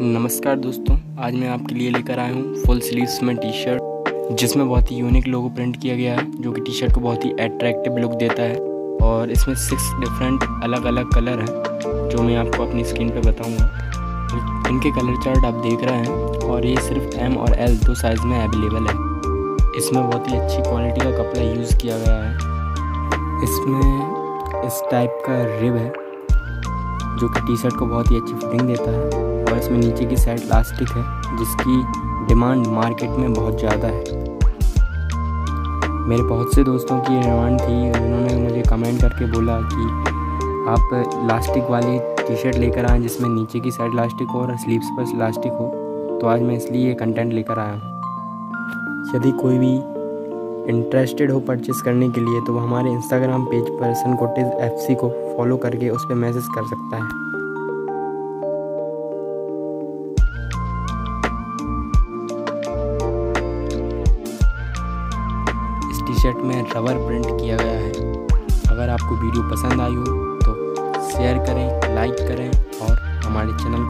नमस्कार दोस्तों, आज मैं आपके लिए लेकर आया हूँ फुल स्लीव्स में टी शर्ट जिसमें बहुत ही यूनिक लोगो प्रिंट किया गया है, जो कि टी शर्ट को बहुत ही अट्रैक्टिव लुक देता है। और इसमें सिक्स डिफरेंट अलग अलग कलर हैं, जो मैं आपको अपनी स्क्रीन पे बताऊँगा। इनके कलर चार्ट आप देख रहे हैं, और ये सिर्फ़ एम और एल दो साइज़ में अवेलेबल है। इसमें बहुत ही अच्छी क्वालिटी का कपड़ा यूज़ किया गया है। इसमें इस टाइप का रिब है, जो कि टी शर्ट को बहुत ही अच्छी फिटिंग देता है। और इसमें नीचे की साइड प्लास्टिक है, जिसकी डिमांड मार्केट में बहुत ज़्यादा है। मेरे बहुत से दोस्तों की डिमांड थी, उन्होंने मुझे कमेंट करके बोला कि आप लास्टिक वाली टी शर्ट लेकर आएँ जिसमें नीचे की साइड लास्टिक हो और स्लीव्स पर लास्टिक हो। तो आज मैं इसलिए ये कंटेंट लेकर आया हूँ। यदि कोई भी इंटरेस्टेड हो परचेस करने के लिए तो वो हमारे इंस्टाग्राम पेज पर सनकोटेज एफ़ को फॉलो करके उस पर मैसेज कर सकता है। टी शर्ट में रबर प्रिंट किया गया है। अगर आपको वीडियो पसंद आई हो तो शेयर करें लाइक करें और हमारे चैनल